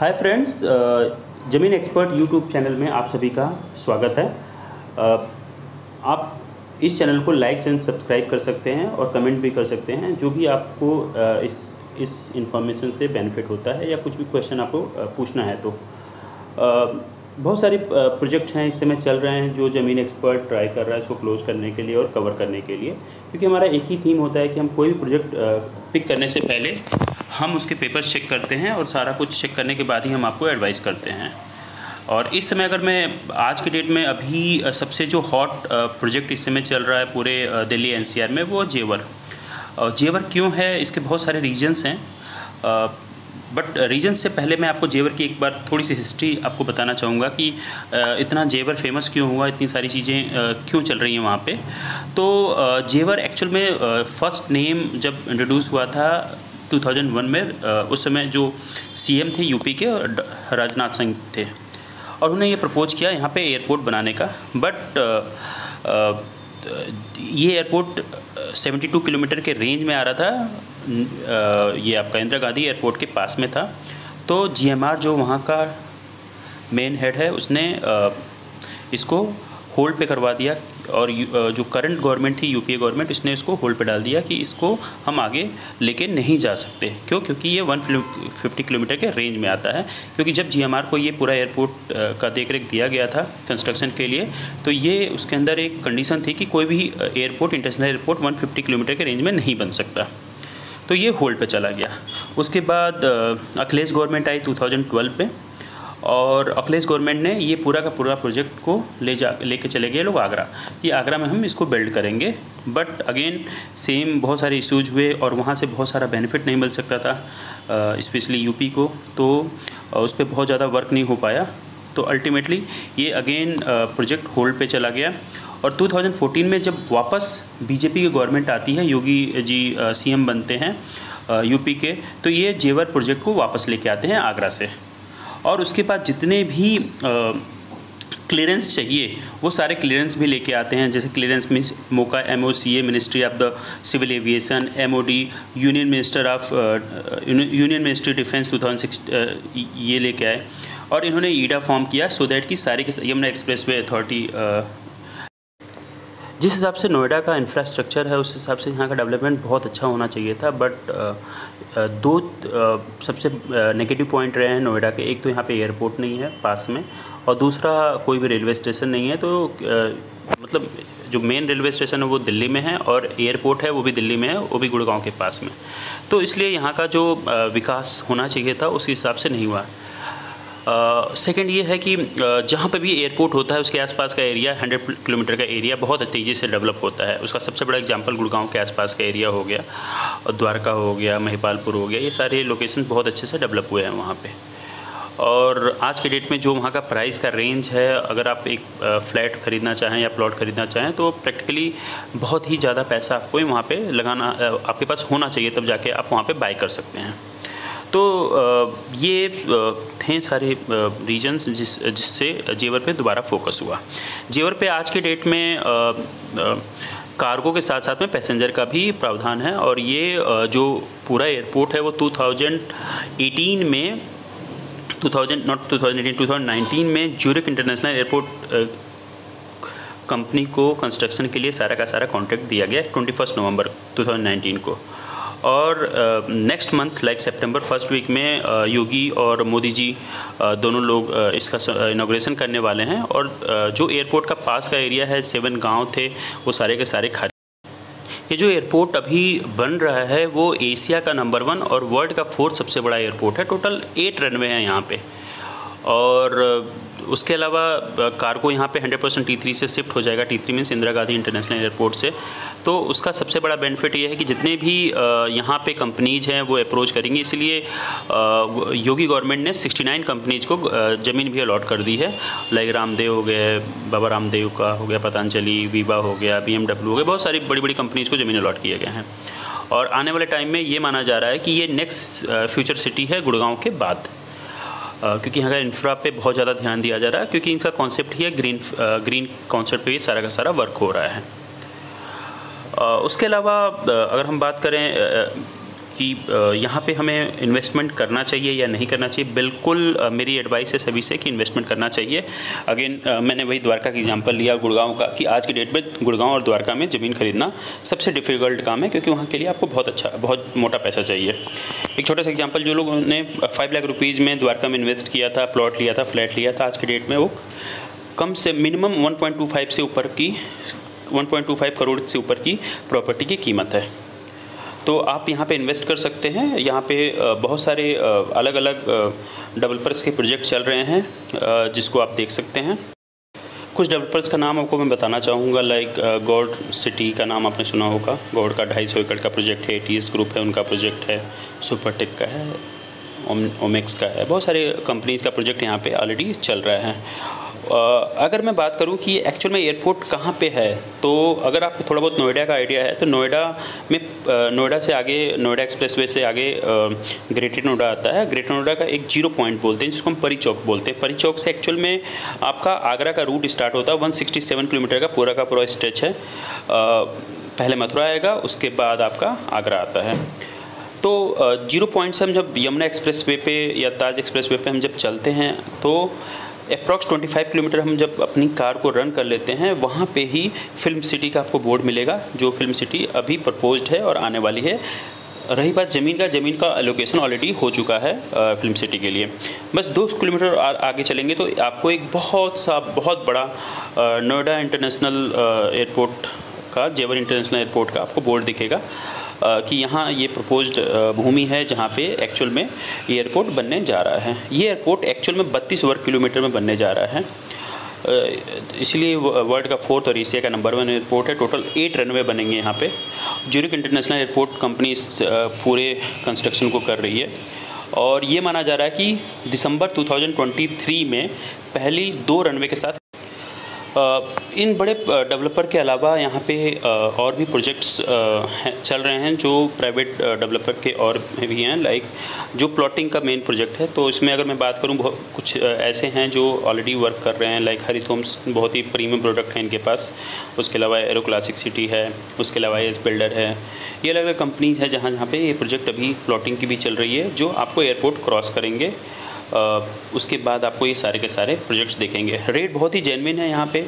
Hi friends Zameen expert YouTube channel में आप सभी का स्वागत है। आप इस चैनल को लाइक एंड सब्सक्राइब कर सकते हैं और कमेंट भी कर सकते हैं। जो भी आपको इस इस इंफॉर्मेशन से बेनिफिट होता है या कुछ भी क्वेश्चन आपको पूछना है तो। बहुत सारे प्रोजेक्ट हैं इस समय चल रहे हैं जो ज़मीन एक्सपर्ट ट्राई कर रहा है इसको क्लोज करने के लिए और कवर करने के लिए। क्योंकि हमारा एक ही थीम होता है कि हम कोई भी प्रोजेक्ट पिक करने से पहले हम उसके पेपर्स चेक करते हैं और सारा कुछ चेक करने के बाद ही हम आपको एडवाइस करते हैं। और इस समय अगर मैं आज के डेट में अभी सबसे जो हॉट प्रोजेक्ट इस समय चल रहा है पूरे दिल्ली एनसीआर में, वो जेवर। और जेवर क्यों है? इसके बहुत सारे रीजंस हैं। बट रीजन से पहले मैं आपको जेवर की एक बार थोड़ी सी हिस्ट्री आपको बताना चाहूँगा कि इतना जेवर फ़ेमस क्यों हुआ? इतनी सारी चीज़ें क्यों चल रही हैं वहाँ पे? तो जेवर एक्चुअल में फ़र्स्ट नेम जब इंट्रोड्यूस हुआ था 2001 में उस समय जो सीएम थे यूपी के राजनाथ सिंह थे। और उन्होंने ये प्रपोज किया यहाँ पे एयरपोर्ट बनाने का। बट ये एयरपोर्ट 72 किलोमीटर के रेंज में आ रहा था। ये आपका इंदिरा गांधी एयरपोर्ट के पास में था। तो जीएमआर जो वहाँ का मेन हेड है, उसने इसको होल्ड पे करवा दिया। और जो करंट गवर्नमेंट थी यूपीए गवर्नमेंट इसने इसको होल्ड पे डाल दिया कि इसको हम आगे लेके नहीं जा सकते। क्यों? क्योंकि ये वन फिफ्टी किलोमीटर के रेंज में आता है। क्योंकि जब जीएमआर को ये पूरा एयरपोर्ट का देख दिया गया था कंस्ट्रक्शन के लिए तो ये उसके अंदर एक कंडीशन थी कि कोई भी एयरपोर्ट इंटरनेशनल एयरपोर्ट 150 किलोमीटर के रेंज में नहीं बन सकता। तो ये होल्ड पे चला गया। उसके बाद अखिलेश गवर्नमेंट आई 2012 पे। और अखिलेश गवर्नमेंट ने ये पूरा का पूरा प्रोजेक्ट को ले जा, लेके चले गए लोग आगरा। कि आगरा में हम इसको बिल्ड करेंगे। बट अगेन सेम बहुत सारे इश्यूज़ हुए और वहाँ से बहुत सारा बेनिफिट नहीं मिल सकता था स्पेशली यूपी को। तो उस पर बहुत ज़्यादा वर्क नहीं हो पाया। तो अल्टीमेटली ये अगेन प्रोजेक्ट होल्ड पे चला गया। और 2014 में जब वापस बीजेपी की गवर्नमेंट आती है, योगी जी सीएम बनते हैं यूपी के तो ये जेवर प्रोजेक्ट को वापस लेके आते हैं आगरा से। और उसके बाद जितने भी क्लियरेंस चाहिए, वो सारे क्लियरेंस भी लेके आते हैं। जैसे clearance means MoCA M O C A ministry of the civil aviation M O D union minister of union ministry defence 2006 ये लेके आए। और इन्होंने ईडा फॉर्म किया सो दैट कि सारे के यमुना एक्सप्रेस वे अथॉरिटी जिस हिसाब से नोएडा का इंफ्रास्ट्रक्चर है, उस हिसाब से यहाँ का डेवलपमेंट बहुत अच्छा होना चाहिए था बट दो सबसे नेगेटिव पॉइंट रहे हैं नोएडा के। एक तो यहाँ पे एयरपोर्ट नहीं है पास में, और दूसरा कोई भी रेलवे स्टेशन नहीं है तो मतलब जो मेन रेलवे स्टेशन है वो दिल्ली में है, और एयरपोर्ट है वो भी दिल्ली में है, वो भी गुड़गांव के पास में। तो इसलिए यहाँ का जो विकास होना चाहिए था उस हिसाब से नहीं हुआ। सेकंड ये है कि जहाँ पर भी एयरपोर्ट होता है, उसके आसपास का एरिया 100 किलोमीटर का एरिया बहुत तेज़ी से डेवलप होता है। उसका सबसे बड़ा एग्जांपल गुड़गांव के आसपास का एरिया हो गया द्वारका हो गया, महिपालपुर हो गया, ये सारे लोकेशन बहुत अच्छे से डेवलप हुए हैं वहाँ पर और आज के डेट में जो वहाँ का प्राइस का रेंज है, अगर आप एक फ्लैट ख़रीदना चाहें या प्लॉट ख़रीदना चाहें तो प्रैक्टिकली बहुत ही ज़्यादा पैसा आपको वहाँ पे लगाना आपके पास होना चाहिए, तब जाके आप वहाँ पे बाय कर सकते हैं। तो ये थे सारे रीजन्स जिस, जिससे जेवर पे दोबारा फोकस हुआ। जेवर पे आज के डेट में कार्गो के साथ साथ में पैसेंजर का भी प्रावधान है और ये जो पूरा एयरपोर्ट है वो 2018 में 2000 नॉट 2018 2019 में ज्यूरिक इंटरनेशनल एयरपोर्ट कंपनी को कंस्ट्रक्शन के लिए सारा का सारा कॉन्ट्रैक्ट दिया गया ट्वेंटी नवंबर 2019 को। और नेक्स्ट मंथ लाइक सितंबर फ़र्स्ट वीक में योगी और मोदी जी दोनों लोग इसका इनाग्रेशन करने वाले हैं और जो एयरपोर्ट का पास का एरिया है सेवन गाँव थे, वो सारे के सारे खाली ये जो एयरपोर्ट अभी बन रहा है, वो एशिया का नंबर वन और वर्ल्ड का फोर्थ सबसे बड़ा एयरपोर्ट है। टोटल एट रनवे हैं यहाँ पे। और उसके अलावा कार्गो यहाँ पे 100 परसेंट टी से शिफ्ट हो जाएगा। T three means Indira Gandhi international airport से। तो उसका सबसे बड़ा बेनिफिट ये है कि जितने भी यहाँ पे कंपनीज़ हैं, वो अप्रोच करेंगी। इसलिए योगी गवर्नमेंट ने 69 कंपनीज़ को ज़मीन भी अलॉट कर दी है। लाइक रामदेव हो गए, बाबा रामदेव का हो गया, पतंजलि वीवा हो गया BMW हो गया बहुत सारी बड़ी बड़ी कंपनीज़ को ज़मीन अलॉट किए गए हैं। और आने वाले टाइम में ये माना जा रहा है कि ये नेक्स्ट फ्यूचर सिटी है गुड़गांव के बाद। क्योंकि यहाँ का इंफ्रा पे बहुत ज़्यादा ध्यान दिया जा रहा है, क्योंकि इनका कॉन्सेप्ट ही है ग्रीन ग्रीन कॉन्सेप्ट पे सारा का सारा वर्क हो रहा है। उसके अलावा अगर हम बात करें कि यहाँ पे हमें इन्वेस्टमेंट करना चाहिए या नहीं करना चाहिए। बिल्कुल मेरी एडवाइस है सभी से कि इन्वेस्टमेंट करना चाहिए। अगेन मैंने वही द्वारका की एग्जांपल लिया गुड़गांव का कि आज की डेट में गुड़गांव और द्वारका में ज़मीन खरीदना सबसे डिफ़िकल्ट काम है क्योंकि वहाँ के लिए आपको बहुत अच्छा बहुत मोटा पैसा चाहिए। एक छोटा सा एग्ज़ाम्पल जो लोगों ने फाइव लाख रुपीज़ में द्वारका में इन्वेस्ट किया था प्लॉट लिया था फ्लैट लिया था, आज की डेट में वो कम से मिनिमम 1.25 से ऊपर की 1.25 करोड़ से ऊपर की प्रॉपर्टी की कीमत है। तो आप यहाँ पे इन्वेस्ट कर सकते हैं। यहाँ पे बहुत सारे अलग अलग डेवलपर्स के प्रोजेक्ट चल रहे हैं जिसको आप देख सकते हैं। कुछ डेवलपर्स का नाम आपको मैं बताना चाहूँगा लाइक गॉड सिटी का नाम आपने सुना होगा। गॉड का ढाई सौ एकड़ का प्रोजेक्ट है टी ग्रुप है, उनका प्रोजेक्ट है सुपरटेक का है ओमेक्स का है। बहुत सारे कंपनीज़ का प्रोजेक्ट यहाँ पे ऑलरेडी चल रहा है। अगर मैं बात करूँ कि एक्चुअल में एयरपोर्ट कहाँ पे है तो अगर आपको थोड़ा बहुत नोएडा का आइडिया है तो नोएडा में नोएडा से आगे, नोएडा एक्सप्रेसवे से आगे ग्रेटर नोएडा आता है। ग्रेटर नोएडा का एक ज़ीरो पॉइंट बोलते हैं, जिसको हम परी चौक बोलते हैं। परी चौक से एक्चुअल में आपका आगरा का रूट स्टार्ट होता है वन किलोमीटर का पूरा का पूरा स्ट्रेच है। पहले मथुरा आएगा, उसके बाद आपका आगरा आता है। तो ज़ीरो पॉइंट से हम जब यमुना एक्सप्रेस वे पे या ताज एक्सप्रेस वे पे हम जब चलते हैं तो अप्रॉक्स 25 किलोमीटर हम जब अपनी कार को रन कर लेते हैं वहाँ पे ही फ़िल्म सिटी का आपको बोर्ड मिलेगा जो फ़िल्म सिटी अभी प्रपोज्ड है और आने वाली है। रही बात ज़मीन का ज़मीन का लोकेशन ऑलरेडी हो चुका है आ, फ़िल्म सिटी के लिए। बस दो किलोमीटर आगे चलेंगे तो आपको एक बहुत सा बहुत बड़ा नोएडा इंटरनेशनल एयरपोर्ट का जेवर इंटरनेशनल एयरपोर्ट का आपको बोर्ड दिखेगा। कि यहाँ ये प्रपोज्ड भूमि है जहाँ पे एक्चुअल में एयरपोर्ट बनने जा रहा है। ये एयरपोर्ट एक्चुअल में बत्तीस वर्ग किलोमीटर में बनने जा रहा है। इसलिए वर्ल्ड का फोर्थ और एशिया का नंबर वन एयरपोर्ट है। टोटल एट रनवे बनेंगे यहाँ पे। जूरिक इंटरनेशनल एयरपोर्ट कंपनी इस पूरे कंस्ट्रक्शन को कर रही है। और ये माना जा रहा है कि दिसंबर 2023 में पहली दो रनवे के साथ इन बड़े डेवलपर के अलावा यहाँ पे और भी प्रोजेक्ट्स चल रहे हैं जो प्राइवेट डेवलपर के और भी हैं लाइक जो प्लॉटिंग का मेन प्रोजेक्ट है। तो इसमें अगर मैं बात करूँ कुछ ऐसे हैं जो ऑलरेडी वर्क कर रहे हैं लाइक हरिथोम्स बहुत ही प्रीमियम प्रोडक्ट है इनके पास। उसके अलावा एरो क्लासिक सिटी है, उसके अलावा एस बिल्डर है। ये अलग अलग कंपनीज़ है जहाँ जहाँ पर ये प्रोजेक्ट अभी प्लॉटिंग की भी चल रही है, जो आपको एयरपोर्ट क्रॉस करेंगे। उसके बाद आपको ये सारे के सारे प्रोजेक्ट्स देखेंगे। रेट बहुत ही जेनविन है यहाँ पे।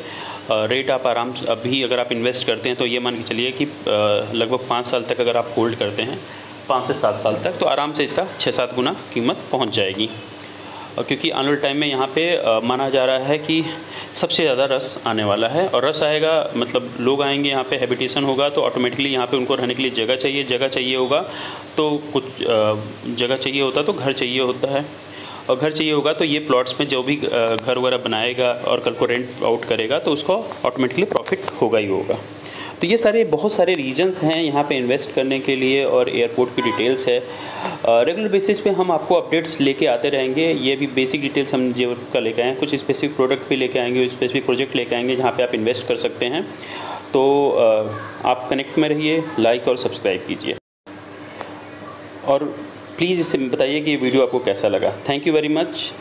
रेट आप आराम से अभी अगर आप इन्वेस्ट करते हैं तो ये मान के चलिए कि लगभग पाँच साल तक अगर आप होल्ड करते हैं, पाँच से सात साल तक तो आराम से इसका छः सात गुना कीमत पहुँच जाएगी। क्योंकि आने वाले टाइम में यहाँ पे माना जा रहा है कि सबसे ज़्यादा रस आने वाला है और रस आएगा मतलब लोग आएँगे यहाँ पे हैबिटेशन होगा तो ऑटोमेटिकली यहाँ पे उनको रहने के लिए जगह चाहिए जगह चाहिए होगा तो कुछ जगह चाहिए होता तो घर चाहिए होता है। और घर चाहिए होगा तो ये प्लॉट्स में जो भी घर वगैरह बनाएगा और कल को रेंट आउट करेगा तो उसको ऑटोमेटिकली प्रॉफिट होगा ही होगा। तो ये सारे बहुत सारे रीजंस हैं यहाँ पे इन्वेस्ट करने के लिए और एयरपोर्ट की डिटेल्स है। रेगुलर बेसिस पे हम आपको अपडेट्स लेके आते रहेंगे। ये भी बेसिक डिटेल्स हम जो का लेके आए हैं, कुछ स्पेसिफिक प्रोडक्ट भी लेके आएँगे स्पेसिफिक प्रोजेक्ट लेके आएँगे जहाँ पे आप इन्वेस्ट कर सकते हैं। तो आप कनेक्ट में रहिए लाइक और सब्सक्राइब कीजिए। और प्लीज़ इससे बताइए कि ये वीडियो आपको कैसा लगा। Thank you very much